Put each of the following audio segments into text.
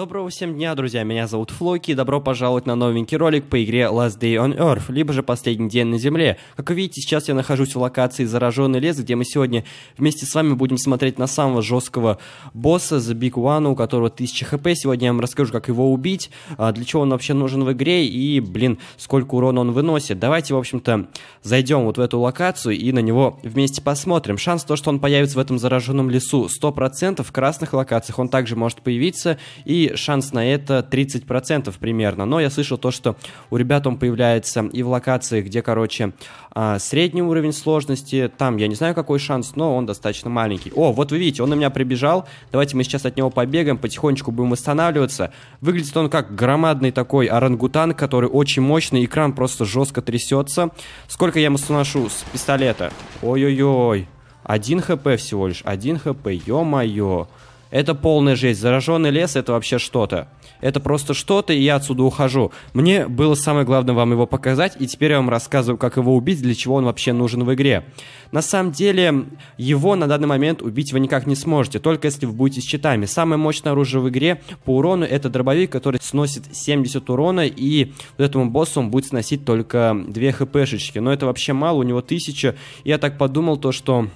Доброго всем дня, друзья, меня зовут Флоки, и добро пожаловать на новенький ролик по игре Last Day on Earth, либо же Последний день на Земле. Как вы видите, сейчас я нахожусь в локации Зараженный лес, где мы сегодня вместе с вами будем смотреть на самого жесткого босса, The Big One, у которого 1000 хп. Сегодня я вам расскажу, как его убить, а, для чего он вообще нужен в игре и, блин, сколько урона он выносит. Давайте, в общем-то, зайдем вот в эту локацию и на него вместе посмотрим. Шанс то, что он появится в этом зараженном лесу 100%, в красных локациях он также может появиться, и шанс на это 30% примерно. Но я слышал то, что у ребят он появляется и в локациях, где, короче, а, средний уровень сложности. Там я не знаю, какой шанс, но он достаточно маленький. О, вот вы видите, он на меня прибежал. Давайте мы сейчас от него побегаем, потихонечку будем восстанавливаться. Выглядит он как громадный такой орангутан, который очень мощный. Экран просто жестко трясется. Сколько я ему наношу с пистолета? Ой-ой-ой. Один хп всего лишь, один хп, ё-моё. Это полная жесть. Зараженный лес это вообще что-то. Это просто что-то, и я отсюда ухожу. Мне было самое главное вам его показать, и теперь я вам рассказываю, как его убить, для чего он вообще нужен в игре. На самом деле, его на данный момент убить вы никак не сможете, только если вы будете с щитами. Самое мощное оружие в игре по урону это дробовик, который сносит 70 урона, и вот этому боссу он будет сносить только 2 хпшечки. Но это вообще мало, у него 1000. Я так подумал то, что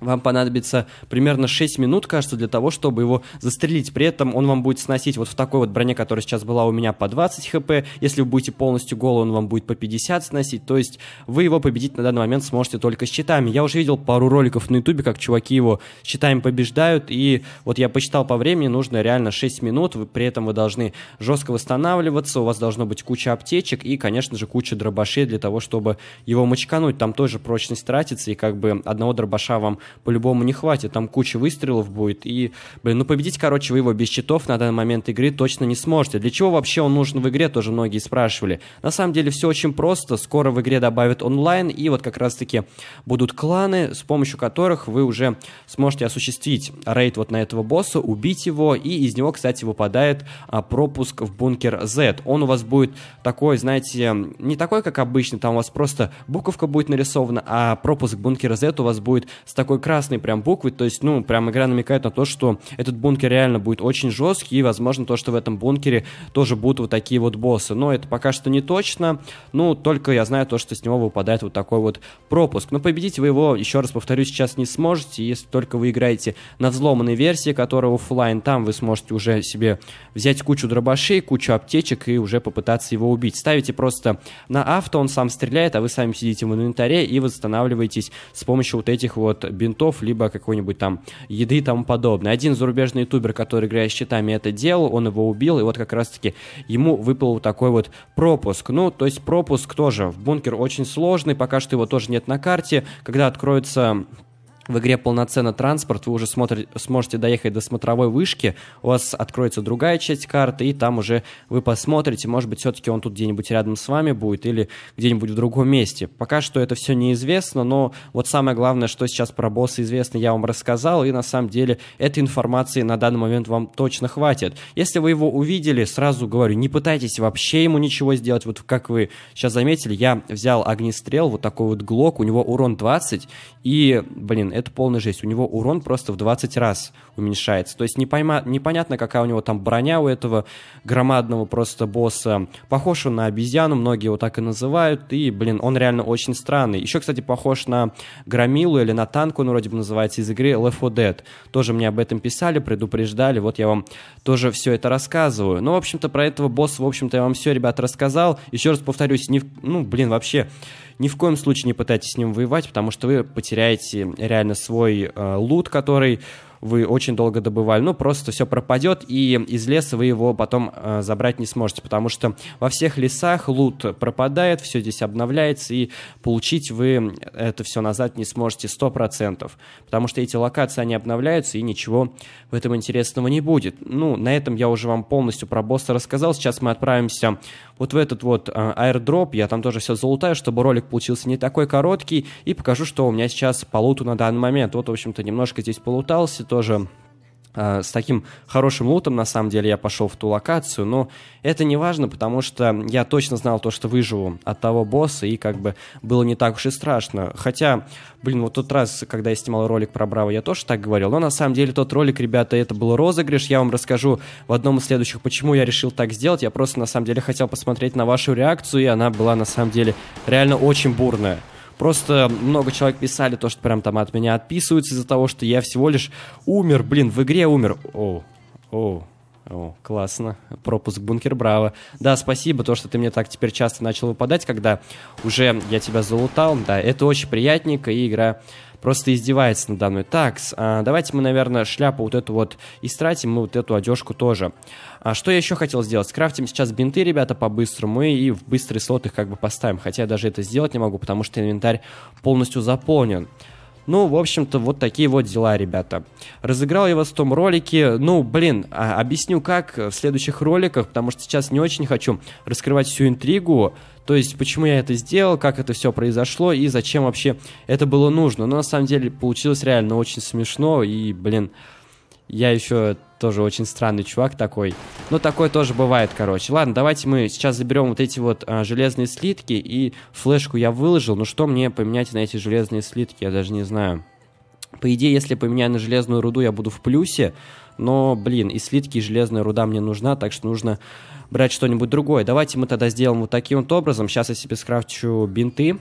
вам понадобится примерно 6 минут, кажется, для того, чтобы его застрелить. При этом он вам будет сносить вот в такой вот броне, которая сейчас была у меня по 20 хп. Если вы будете полностью голый, он вам будет по 50 сносить. То есть вы его победить на данный момент сможете только с щитами. Я уже видел пару роликов на ютубе, как чуваки его щитами побеждают. И вот я посчитал по времени, нужно реально 6 минут. Вы, при этом вы должны жестко восстанавливаться, у вас должно быть куча аптечек и, конечно же, куча дробашей для того, чтобы его мочкануть. Там тоже прочность тратится, и как бы одного дробаша вам по-любому не хватит, там куча выстрелов будет, и, блин, ну победить, короче, вы его без щитов на данный момент игры точно не сможете. Для чего вообще он нужен в игре, тоже многие спрашивали. На самом деле все очень просто, скоро в игре добавят онлайн, и вот как раз-таки будут кланы, с помощью которых вы уже сможете осуществить рейд вот на этого босса, убить его, и из него, кстати, выпадает а, пропуск в бункер Z. Он у вас будет такой, знаете, не такой, как обычно, там у вас просто буковка будет нарисована, а пропуск бункера Z у вас будет с такой красной прям буквы, то есть, ну, прям игра намекает на то, что этот бункер реально будет очень жесткий, и, возможно, то, что в этом бункере тоже будут вот такие вот боссы. Но это пока что не точно, ну, только я знаю то, что с него выпадает вот такой вот пропуск. Но победить вы его, еще раз повторю, сейчас не сможете, если только вы играете на взломанной версии, которая офлайн, там вы сможете уже себе взять кучу дробашей, кучу аптечек и уже попытаться его убить. Ставите просто на авто, он сам стреляет, а вы сами сидите в инвентаре и восстанавливаетесь с помощью вот этих вот бинтов бинтов, либо какой-нибудь там еды и тому подобное. Один зарубежный ютубер, который играет с щитами, это делал, он его убил, и вот как раз-таки ему выпал такой вот пропуск. Ну, то есть пропуск тоже в бункер очень сложный, пока что его тоже нет на карте. Когда откроется в игре полноценно транспорт, вы уже смотри, сможете доехать до смотровой вышки, у вас откроется другая часть карты, и там уже вы посмотрите, может быть, все-таки он тут где-нибудь рядом с вами будет или где-нибудь в другом месте. Пока что это все неизвестно, но вот самое главное, что сейчас про босса известно, я вам рассказал, и на самом деле этой информации на данный момент вам точно хватит. Если вы его увидели, сразу говорю, не пытайтесь вообще ему ничего сделать, вот как вы сейчас заметили, я взял огнестрел, вот такой вот глок, у него урон 20, и, блин, это полная жесть. У него урон просто в 20 раз уменьшается. То есть не пойма, непонятно, какая у него там броня у этого громадного просто босса. Похож он на обезьяну, многие его так и называют. И, блин, он реально очень странный. Еще, кстати, похож на Громилу или на танк, он вроде бы называется из игры Left 4 Dead. Тоже мне об этом писали, предупреждали. Вот я вам тоже все это рассказываю. Ну, в общем-то, про этого босса, в общем-то, я вам все, ребят, рассказал. Еще раз повторюсь, не, ну, блин, вообще ни в коем случае не пытайтесь с ним воевать, потому что вы потеряете реально свой э, лут, который вы очень долго добывали, ну, просто все пропадет, и из леса вы его потом э, забрать не сможете, потому что во всех лесах лут пропадает, все здесь обновляется, и получить вы это все назад не сможете 100%, потому что эти локации, они обновляются, и ничего в этом интересного не будет. Ну, на этом я уже вам полностью про босса рассказал, сейчас мы отправимся вот в этот вот э, я там тоже все залутаю, чтобы ролик получился не такой короткий, и покажу, что у меня сейчас по луту на данный момент. Вот, в общем-то, немножко здесь полутался, тоже Э, с таким хорошим лутом, на самом деле, я пошел в ту локацию, но это не важно, потому что я точно знал то, что выживу от того босса, и как бы было не так уж и страшно. Хотя, блин, вот тот раз, когда я снимал ролик про Браво, я тоже так говорил, но на самом деле тот ролик, ребята, это был розыгрыш, я вам расскажу в одном из следующих, почему я решил так сделать, я просто, на самом деле, хотел посмотреть на вашу реакцию, и она была, на самом деле, реально очень бурная. Просто много человек писали то, что прям там от меня отписываются из-за того, что я всего лишь умер, блин, в игре умер. О, о, о, классно. Пропуск бункер, браво. Да, спасибо, то, что ты мне так теперь часто начал выпадать, когда уже я тебя залутал. Да, это очень приятненько, и игра просто издевается надо мной. Так, а, давайте мы, наверное, шляпу вот эту вот истратим, мы вот эту одежку тоже. А что я еще хотел сделать? Скрафтим сейчас бинты, ребята, по-быстрому, и в быстрый слот их как бы поставим. Хотя я даже это сделать не могу, потому что инвентарь полностью заполнен. Ну, в общем-то, вот такие вот дела, ребята. Разыграл я вас в том ролике. Ну, блин, а, объясню как в следующих роликах, потому что сейчас не очень хочу раскрывать всю интригу. То есть, почему я это сделал, как это все произошло и зачем вообще это было нужно. Но на самом деле получилось реально очень смешно и, блин, я еще тоже очень странный чувак такой. Но такое тоже бывает, короче. Ладно, давайте мы сейчас заберем вот эти вот а, железные слитки. И флешку я выложил. Ну что мне поменять на эти железные слитки, я даже не знаю. По идее, если поменяю на железную руду, я буду в плюсе. Но, блин, и слитки, и железная руда мне нужна, так что нужно брать что-нибудь другое. Давайте мы тогда сделаем вот таким вот образом. Сейчас я себе скрафчу бинты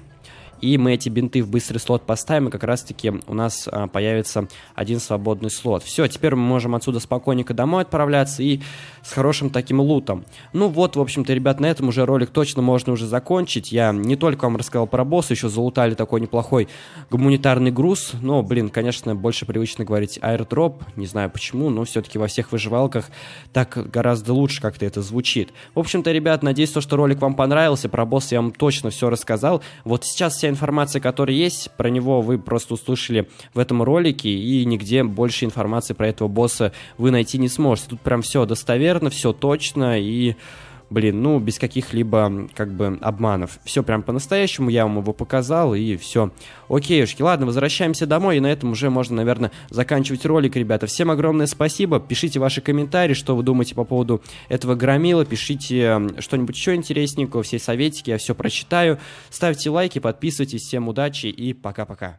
и мы эти бинты в быстрый слот поставим, и как раз-таки у нас а, появится один свободный слот. Все, теперь мы можем отсюда спокойненько домой отправляться и с хорошим таким лутом. Ну вот, в общем-то, ребят, на этом уже ролик точно можно уже закончить. Я не только вам рассказал про босса, еще залутали такой неплохой гуманитарный груз, но, блин, конечно, больше привычно говорить airdrop, не знаю почему, но все-таки во всех выживалках так гораздо лучше как-то это звучит. В общем-то, ребят, надеюсь, что ролик вам понравился, про босса я вам точно все рассказал. Вот сейчас все вся информация, которая есть, про него вы просто услышали в этом ролике, и нигде больше информации про этого босса вы найти не сможете. Тут прям все достоверно, все точно, и блин, ну, без каких-либо, как бы, обманов. Все прям по-настоящему, я вам его показал, и все. Окейушки, ладно, возвращаемся домой, и на этом уже можно, наверное, заканчивать ролик, ребята. Всем огромное спасибо, пишите ваши комментарии, что вы думаете по поводу этого громила, пишите что-нибудь еще интересненького, все советики, я все прочитаю. Ставьте лайки, подписывайтесь, всем удачи и пока-пока.